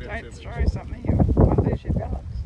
Don't try throw something, you might lose your balance.